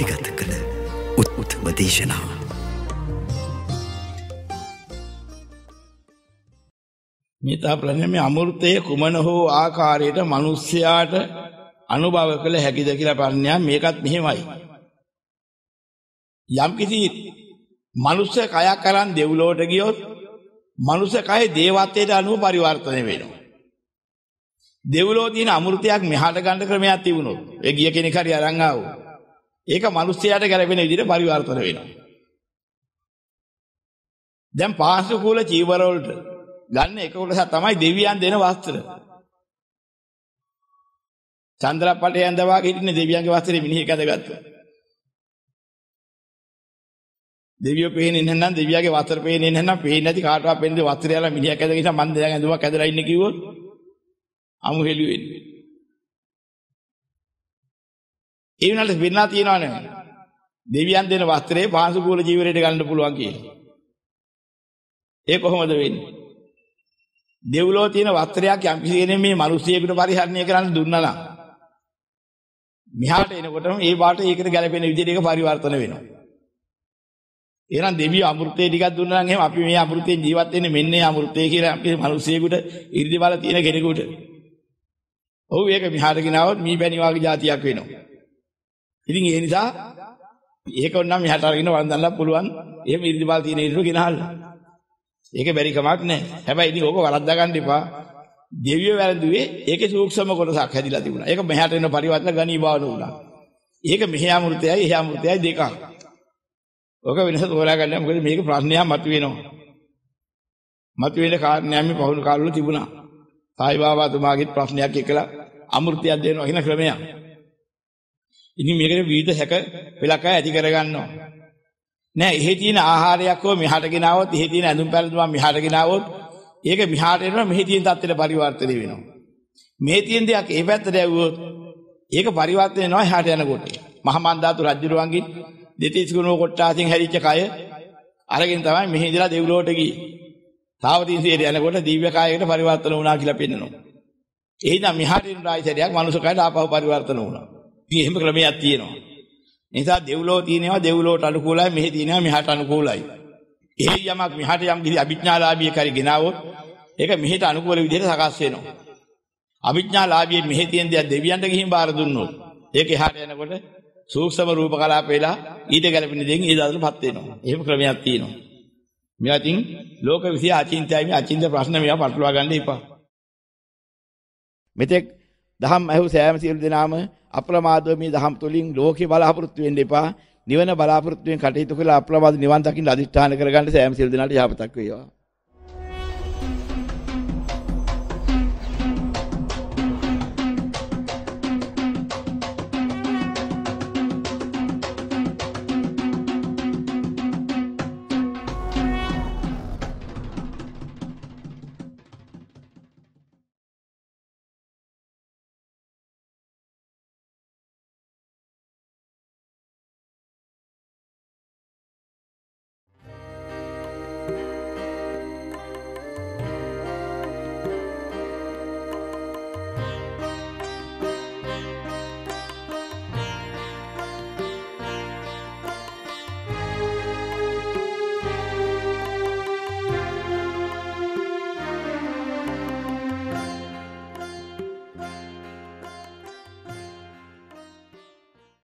කටිගත කළ උත්ම දේශනාව. මේතා ප්‍රශ්නේ මේ අමෘතයේ කුමන හෝ ආකාරයට මිනිස්යාට අනුභව කළ හැකිද කියලා ප්‍රශ්නයක් මේකත් මෙහෙමයි. යම්කිසි මනුස්ස කයක් අරන් දෙව්ලොවට ගියොත් මනුස්ස කය දේවත්වයට අනුව පරිවර්තනය වෙනවා. දෙව්ලෝ තියෙන අමෘතයක් මෙහාට ගන්න ක්‍රමයක් තිබුණොත් ඒ ගිය කෙනෙක් හරි අරන් ආවෝ. ඒක මිනිස්යාට ගැලපෙන විදිහට පරිවර්තන වෙනවා. දැන් පාසුකූල චීවර වලට ගන්න එක කොටසක් තමයි දෙවියන් දෙන වස්ත්‍ර. චන්ද්‍රපටේ ඇඳවා හිටින්නේ දෙවියන්ගේ වස්ත්‍රේ මිනිහෙක් ඇඳගත්තා. දෙවියෝ පේන්නේ නැත්නම් දෙවියාගේ වස්ත්‍ර පේන්නේ නැත්නම් පේන්නේ නැති කාටවත් පේන්නේ වස්ත්‍රය අරන් මිනිහක් ඇඳගෙන ඉතින් මන් දැන් ඇඳුමක් ඇඳලා ඉන්නේ කිව්වොත් අමු හෙළු ඒ වෙනාලට වෙන්නා තියනවා නේද? දෙවියන් දෙන වස්ත්‍රේ පාංශුකූල ජීවරයට ගන්න පුළුවන් කියලා. ඒ කොහොමද වෙන්නේ? දෙව්ලෝ තියෙන වස්ත්‍රයක් යම් කිසි කෙනෙක් මේ මිනිසියෙකුට පරිහරණය කරන්න දුන්නා නම් මෙහාට එනකොටම ඒ වාට ඒකට ගැළපෙන විදිහට ඒක පරිවර්තන වෙනවා. එහෙනම් දෙවියෝ අමෘතේ ටිකක් දුන්නා නම් එහෙම අපි මේ අමෘතේ ජීවත් වෙන්නේ මෙන්න මේ අමෘතේ කියලා අපි මිනිසියෙකුට 이르දි බල තියෙන කෙනෙකුට. ඔව් ඒක මෙහාට ගෙනාවොත් මී බැනි වාගේ જાතියක් වෙනවා. ඉතින් ඒ නිසා ඒක නම් මෙහාට අරගෙන වන්දනන්න පුළුවන්. එහෙම 이르දි බල තියෙන ඉරුණු ගෙනහල්ලා. ඒක බැරි කමක් නැහැ. හැබැයි ඉතින් ඕක වරද්දා ගන්න එපා. දෙවියෝ වැරදුවේ ඒකේ සූක්ෂම කොටසක් හැදිලා තිබුණා. ඒක මෙහාට එන පරිවර්තන ගණී බවන වුණා. ඒක මෙහි අමෘතයයි එහි අමෘතයයි දෙකක්. ඕක වෙනස තෝරා ගන්න මොකද මේක ප්‍රශ්නයක් මතුවෙනවා. මතුවෙන කාරණයක් මේ පහුණු කාලවල තිබුණා. සායි බාබා තුමාගේ ප්‍රශ්නයක් එක්කලා අමෘතයක් දෙනවා කියන ක්‍රමයක්. ඉතින් මේකට විවිධ හැක පෙලක ඇති කරගන්නවා. නෑ එහෙ තියෙන ආහාරයක් හෝ මෙහාට ගෙනාවොත් එහෙ තියෙන ඇඳුම් පැළඳුම් මම මෙහාට ගෙනාවොත් ඒක මෙහාට එනවා මෙහි තියෙන தත්ත්වයට පරිවර්තනය වෙනවා. මේ තියෙන දෙයක් ඒ පැත්තට යවුවොත් ඒක පරිවර්තනය වෙනවා එහාට යනකොට. මහමන්දාතු රජුරුවන්ගේ දෙතිස් ගුණ කොට්ටාසින් හැරිච්ච කය අරගෙන තමයි මෙහි ඉඳලා දෙව්ලොවට ගියේ. තාවතින්සියට යනකොට දිව්‍ය කායයකට පරිවර්තන වුණා කියලා පෙන්නනවා. එහෙනම් මෙහාට එන රාජ්‍යයක් මනුෂ්‍ය කායට ආපහු පරිවර්තන වුණා. ඉතින් එහෙම ක්‍රමයක් තියෙනවා. නිසා දෙව්ලෝ තියෙනවා දෙව්ලෝට අනුකූලයි මෙහි තියෙනවා මෙහාට අනුකූලයි. එහෙ යමක් මෙහාට යම් කිසි අභිඥාලාභී කරි ගෙනාවොත් ඒක මෙහෙට අනුකූල විදිහට සකස් වෙනවා. අභිඥාලාභී මෙහෙ තියෙන දේ දෙවියන්ට ගිහින් බාර දුන්නොත් ඒක එහාට යනකොට සූක්ෂම රූප කලාප වෙලා ඊට ගැලපෙන දෙයින් ඒ දාතටපත් වෙනවා. එහෙම ක්‍රමයක් තියෙනවා. මෙයා තින් ලෝක විශ්ය අචින්තයයි මේ අචින්ත ප්‍රශ්න මේවා පටලවා ගන්න එපා. මෙතෙක් දහම් ඇහු සෑම සියලු දෙනාම අප්‍රමාදව මේ දහම් තුලින් ලෝකේ බලාපොරොත්තු වෙන්න එපා. නිවන බලාපොරොත්තු වෙන කටයුතු කළා අප්‍රමාද නිවන් දකින්න අදිෂ්ඨාන කරගන්න සෑම සියලු දෙනාට යහපතක් වේවා.